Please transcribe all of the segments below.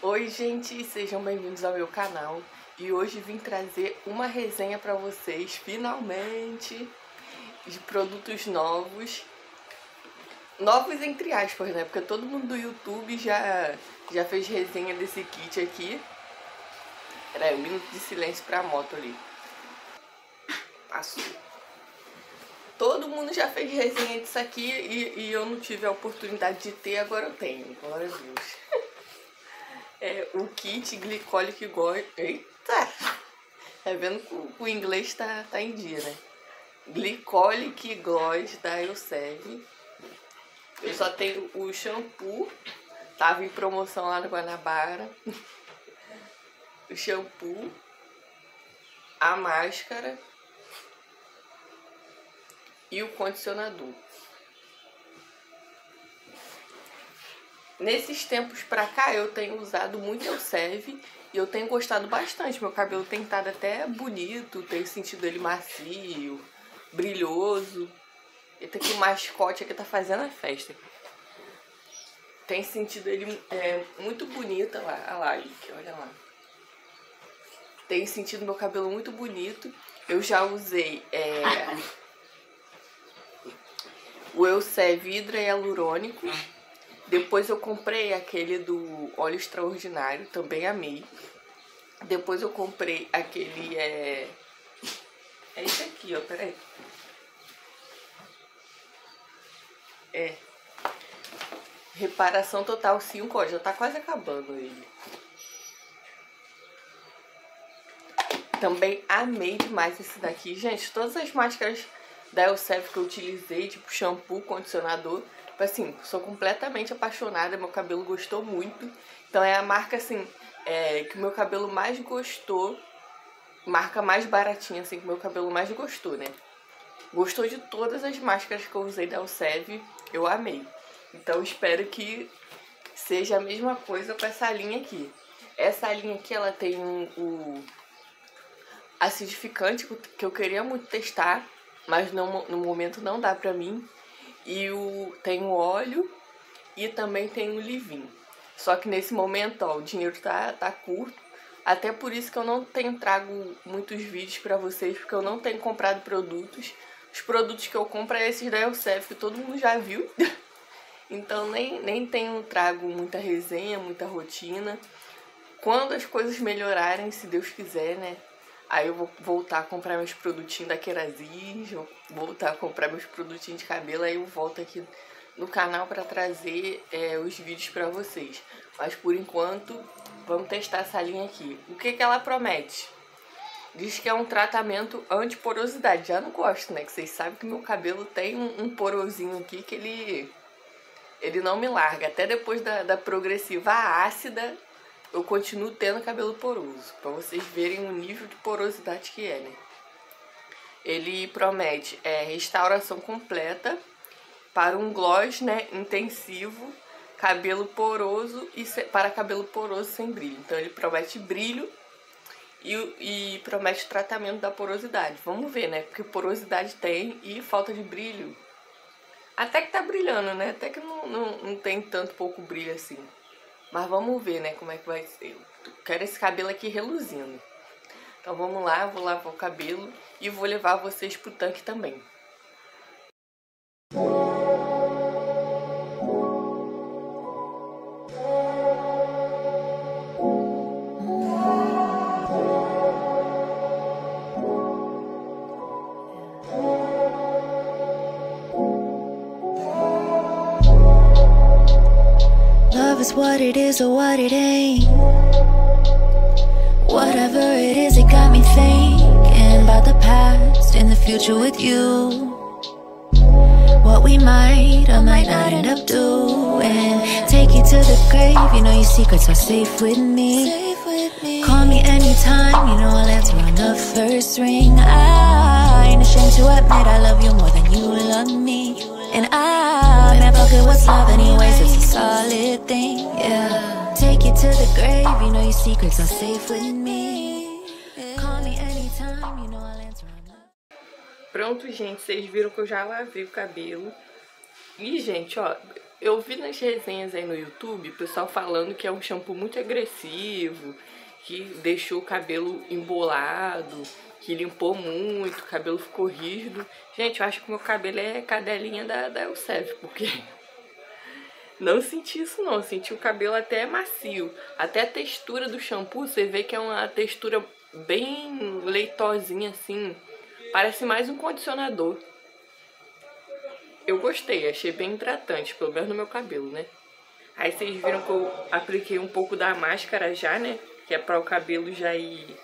Oi gente, sejam bem-vindos ao meu canal. E hoje vim trazer uma resenha para vocês, finalmente, de produtos novos. Novos entre aspas, né, porque todo mundo do YouTube já, já fez resenha desse kit aqui. Peraí, um minuto de silêncio pra moto ali. Passou todo mundo já fez resenha disso aqui e, e eu não tive a oportunidade de ter, agora eu tenho, glória a Deus é, o kit glicólico igual. Eita! Tá vendo que o inglês tá, tá em dia, né? Glicolic Gloss da Elseve. Eu só tenho o shampoo. Tava em promoção lá no Guanabara. o shampoo. A máscara. E o condicionador. Nesses tempos pra cá eu tenho usado muito Elseve e eu tenho gostado bastante. Meu cabelo tem estado até bonito, tenho sentido ele macio, brilhoso. Eita que o mascote aqui tá fazendo a festa. Tem sentido ele é, muito bonito, olha lá, olha lá, olha lá. Tem sentido meu cabelo muito bonito. Eu já usei é, o Elseve Hidra Hialurônico depois eu comprei aquele do óleo extraordinário, também amei. Depois eu comprei aquele, é... É esse aqui, ó, peraí. É. Reparação total 5, ó, já tá quase acabando ele. Também amei demais esse daqui. Gente, todas as máscaras da Elseve que eu utilizei, tipo shampoo, condicionador, Tipo assim, sou completamente apaixonada, meu cabelo gostou muito. Então é a marca, assim, é, que o meu cabelo mais gostou, marca mais baratinha, assim, que o meu cabelo mais gostou, né? Gostou de todas as máscaras que eu usei da Elseve, eu amei. Então espero que seja a mesma coisa com essa linha aqui. Essa linha aqui, ela tem o acidificante que eu queria muito testar, mas no momento não dá pra mim. E o, tem o óleo e também tem o livinho. Só que nesse momento, ó, o dinheiro tá, tá curto. Até por isso que eu não tenho trago muitos vídeos para vocês, porque eu não tenho comprado produtos. Os produtos que eu compro é esses da Elsef, que todo mundo já viu. então nem, nem tenho trago muita resenha, muita rotina. Quando as coisas melhorarem, se Deus quiser, né? Aí eu vou voltar a comprar meus produtinhos da Kerazis, vou voltar a comprar meus produtinhos de cabelo, aí eu volto aqui no canal para trazer é, os vídeos para vocês. Mas por enquanto, vamos testar essa linha aqui. O que, que ela promete? Diz que é um tratamento anti-porosidade. Já não gosto, né? Que vocês sabem que meu cabelo tem um, um porozinho aqui que ele, ele não me larga. Até depois da, da progressiva ácida, eu continuo tendo cabelo poroso, para vocês verem o nível de porosidade que é, né? Ele promete é, restauração completa para um gloss, né, intensivo, cabelo poroso e se, para cabelo poroso sem brilho. Então ele promete brilho e, e promete tratamento da porosidade. Vamos ver, né? Porque porosidade tem e falta de brilho. Até que tá brilhando, né? Até que não, não, não tem tanto pouco brilho assim. Mas vamos ver, né, como é que vai ser. Eu quero esse cabelo aqui reluzindo. Então vamos lá, vou lavar o cabelo e vou levar vocês pro tanque também. Is what it is or what it ain't. Whatever it is, it got me thinking About the past and the future with you. What we might or might not end up doing. Take you to the grave, you know your secrets are safe with me. Call me anytime, you know I'll answer on the first ring. I ain't ashamed to admit I love you more than you love me. And I never get what's love anyways, it's a solid thing, yeah. Take you to the grave, you know your secrets are safe with me. Call me anytime, you know I'll answer Pronto, gente, vocês viram que eu já lavei o cabelo. E, gente, ó, eu vi nas resenhas aí no YouTube o pessoal falando que é um shampoo muito agressivo, que deixou o cabelo embolado, que limpou muito, o cabelo ficou rígido. Gente, eu acho que o meu cabelo é cadelinha da, da porque não senti isso não, senti o cabelo até macio. Até a textura do shampoo, você vê que é uma textura bem leitosinha assim. Parece mais um condicionador. Eu gostei, achei bem hidratante, pelo menos no meu cabelo, né? Aí vocês viram que eu apliquei um pouco da máscara já, né? Que é para o cabelo já ir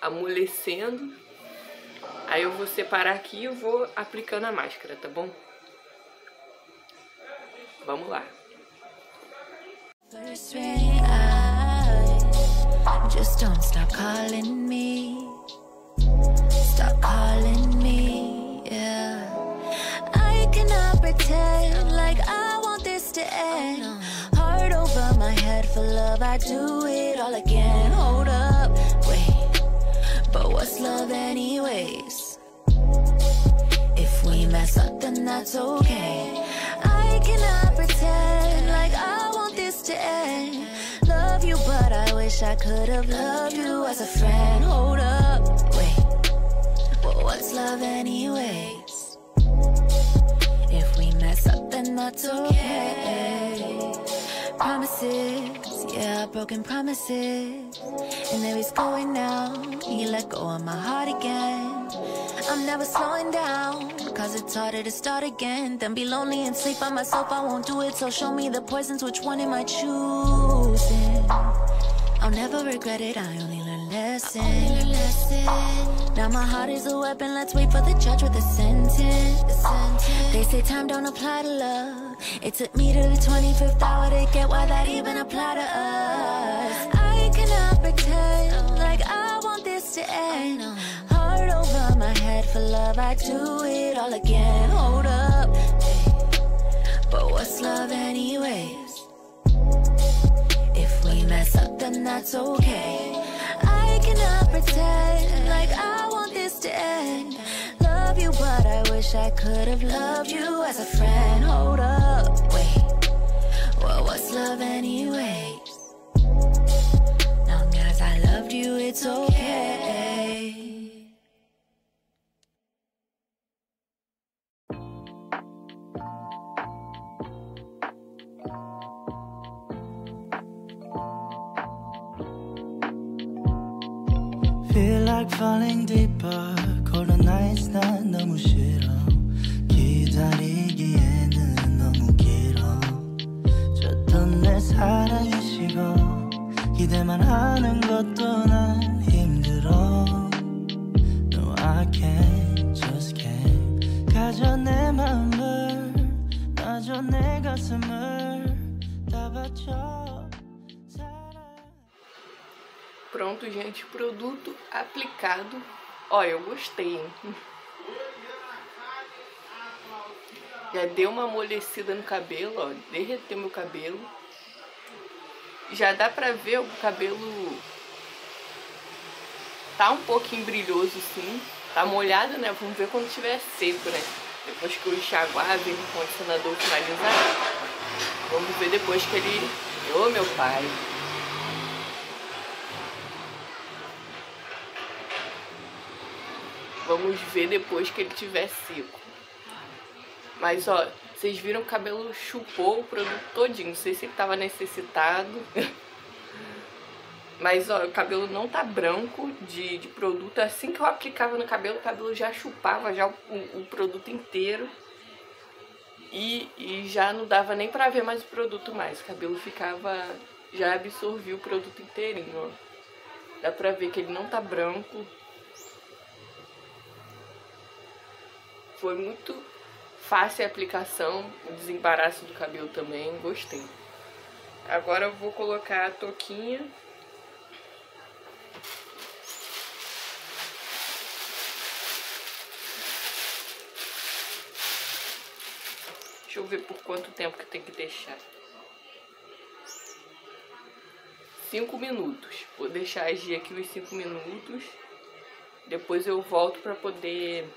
amolecendo. Aí eu vou separar aqui e vou aplicando a máscara, tá bom? Vamos lá. Just don't stop calling me. Stop calling me, yeah. I cannot pretend like I want this to end. Oh, Heart over my head for love, I do it all again. Hold up, wait. But what's love, anyways? If we mess up, then that's okay. I cannot pretend Love you, but I wish I could have loved you as a friend. Hold up, wait. But what's love, anyways? If we mess up, then that's okay. Promises, yeah, broken promises. And there he's going now. He let go of my heart again. I'm never slowing down, cause it's harder to start again. Than be lonely and sleep by myself, I won't do it. So show me the poisons, which one am I choosing? I'll never regret it, I only learn lessons. Now my heart is a weapon, let's wait for the judge with a sentence. Sentence. They say time don't apply to love. It took me to the 25th hour to get why that even apply to us. I cannot pretend like I want this to end. Love, I do it all again. Hold up, but what's love anyways? If we mess up, then that's okay. I cannot pretend like I want this to end. Love you, but I wish I could have loved you as a friend. Hold up, wait. Well, what's love, anyways? Long as I loved you, it's okay. Like falling deeper Cold nights 난 너무 싫어. 기다리기에는 너무 길어. 줬던 내 사랑이 식어 기대만 하는 것도 난 힘들어. No I can't just can't. 가져 내 맘을 놔줘 내 가슴을 다 바쳐 Pronto, gente, produto aplicado. Ó, eu gostei, hein? Já deu uma amolecida no cabelo, ó, derreteu meu cabelo. Já dá pra ver o cabelo tá um pouquinho brilhoso sim. Tá molhado, né? Vamos ver quando tiver seco, né? Depois que eu enxaguar, ver o condicionador finalizar. Vamos ver depois que ele... Ô, meu pai! Vamos ver depois que ele tiver seco. Mas ó, vocês viram o cabelo chupou o produto todinho. Não sei se ele tava necessitado. Mas ó, o cabelo não tá branco de, de produto. Assim que eu aplicava no cabelo, o cabelo já chupava já o, o produto inteiro. E, e já não dava nem pra ver mais o produto mais. O cabelo ficava. Já absorvia o produto inteirinho, ó. Dá pra ver que ele não tá branco. Foi muito fácil a aplicação, o desembaraço do cabelo também, gostei. Agora eu vou colocar a touquinha. Deixa eu ver por quanto tempo que tem que deixar. 5 minutos. Vou deixar agir aqui os 5 minutos. Depois eu volto para poder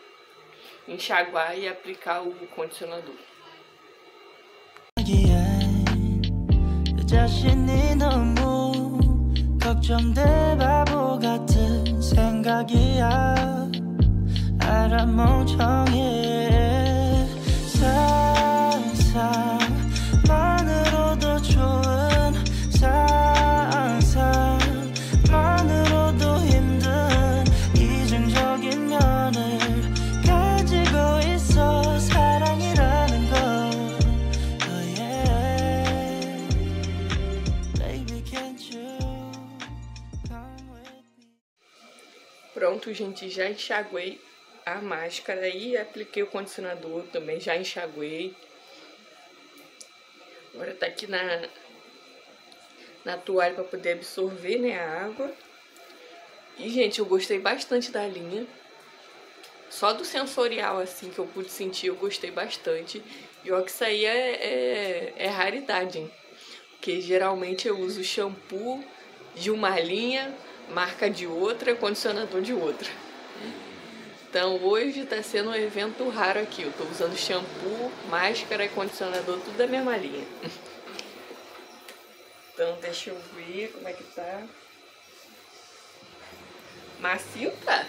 enxaguar e aplicar o condicionador. Gente, já enxaguei a máscara e apliquei o condicionador também, já enxaguei. Agora tá aqui na, na toalha para poder absorver, né, a água. E, gente, eu gostei bastante da linha. Só do sensorial, assim, que eu pude sentir, eu gostei bastante. E ó, que isso aí é, é, é raridade, hein? Porque geralmente eu uso shampoo de uma linha, marca de outra, condicionador de outra. Então hoje tá sendo um evento raro aqui. Eu tô usando shampoo, máscara e condicionador, tudo da mesma linha. Então deixa eu ver como é que tá. Macio tá.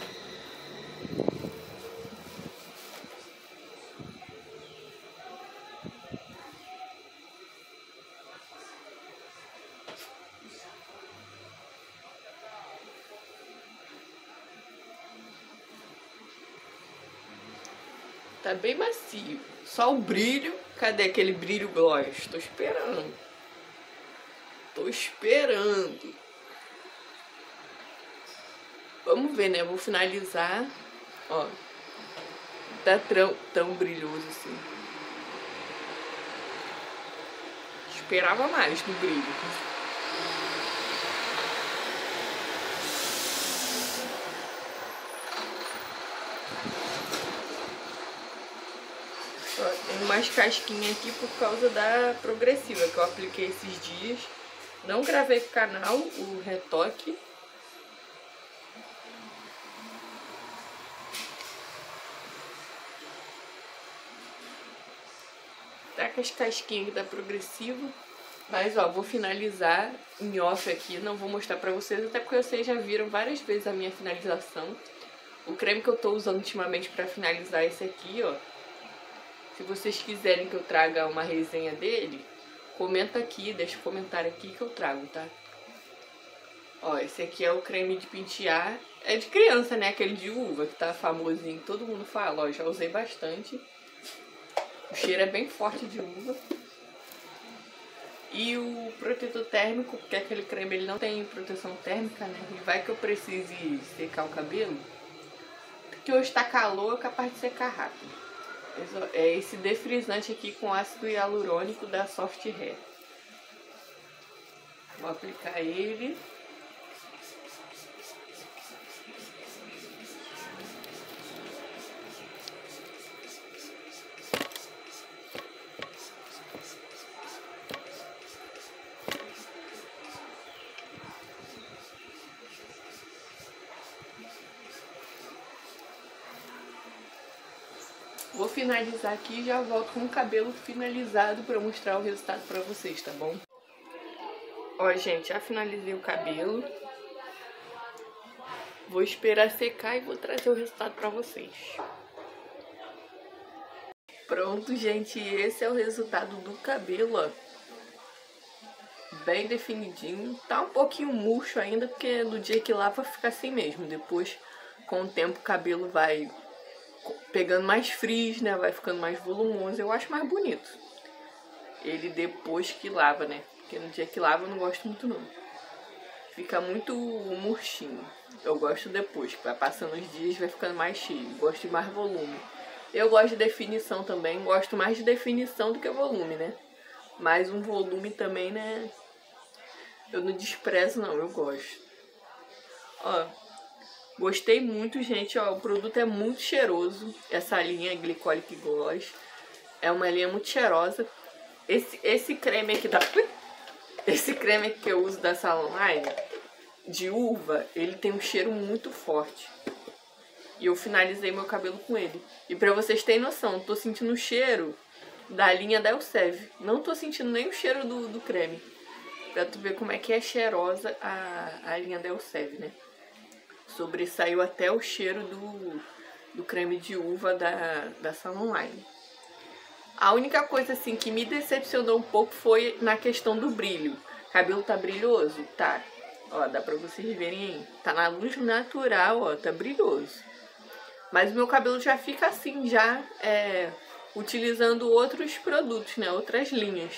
Bem macio. Só o brilho. Cadê aquele brilho gloss? Tô esperando. Tô esperando. Vamos ver, né? Vou finalizar. Ó. Tá tão, tão brilhoso assim. Esperava mais do brilho. Ó, tem umas casquinhas aqui por causa da progressiva que eu apliquei esses dias. Não gravei pro canal o retoque. Tá com as casquinhas da progressiva. Mas ó, vou finalizar em off aqui, não vou mostrar pra vocês, até porque vocês já viram várias vezes a minha finalização. O creme que eu tô usando ultimamente pra finalizar esse aqui, ó. Se vocês quiserem que eu traga uma resenha dele, comenta aqui, deixa um comentário aqui que eu trago, tá? Ó, esse aqui é o creme de pentear. É de criança, né? Aquele de uva que tá famosinho, todo mundo fala, ó, já usei bastante. O cheiro é bem forte de uva. E o protetor térmico, porque aquele creme ele não tem proteção térmica, né? E vai que eu precise secar o cabelo. Porque hoje tá calor, é capaz de secar rápido. É esse defrisante aqui com ácido hialurônico da Soft Hair. Vou aplicar ele. Vou finalizar aqui e já volto com o cabelo finalizado para mostrar o resultado para vocês, tá bom? Ó, gente, já finalizei o cabelo. Vou esperar secar e vou trazer o resultado para vocês. Pronto, gente, esse é o resultado do cabelo, ó. Bem definidinho. Tá um pouquinho murcho ainda, porque no dia que lava fica assim mesmo. Depois, com o tempo, o cabelo vai pegando mais frizz, né? Vai ficando mais volumoso. Eu acho mais bonito. Ele depois que lava, né? Porque no dia que lava eu não gosto muito não. Fica muito murchinho. Eu gosto depois, que vai passando os dias vai ficando mais cheio. Gosto de mais volume. Eu gosto de definição também. Gosto mais de definição do que volume, né? Mas um volume também, né? Eu não desprezo não, eu gosto. Ó, Gostei muito, gente. Ó, o produto é muito cheiroso. Essa linha Glycolic Gloss. É uma linha muito cheirosa. Esse, esse creme aqui da... Esse creme que eu uso da Salon Line, de uva, ele tem um cheiro muito forte. E eu finalizei meu cabelo com ele. E pra vocês terem noção, tô sentindo o cheiro da linha da. Não tô sentindo nem o cheiro do, do creme. Pra tu ver como é que é cheirosa a, a linha da né? Sobressaiu até o cheiro do, do creme de uva da, da Salon Line. A única coisa assim que me decepcionou um pouco foi na questão do brilho. Cabelo tá brilhoso? Tá. Ó, dá pra vocês verem Tá na luz natural, ó, tá brilhoso. Mas o meu cabelo já fica assim, já é, utilizando outros produtos, né? Outras linhas.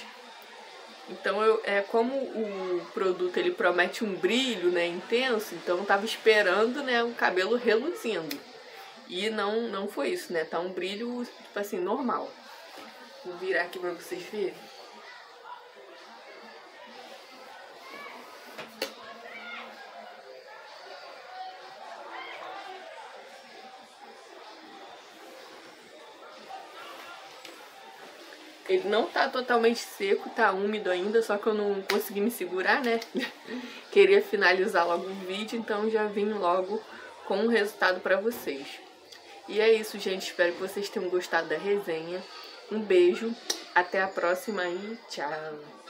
Então, eu, é como o produto ele promete um brilho, né, intenso, então eu tava esperando, né, um cabelo reluzindo. E não, não foi isso, né? Tá um brilho, tipo assim, normal. Vou virar aqui pra vocês verem. Ele não tá totalmente seco, tá úmido ainda, só que eu não consegui me segurar, né? Queria finalizar logo o vídeo, então já vim logo com o resultado pra vocês. E é isso, gente. Espero que vocês tenham gostado da resenha. Um beijo, até a próxima e tchau!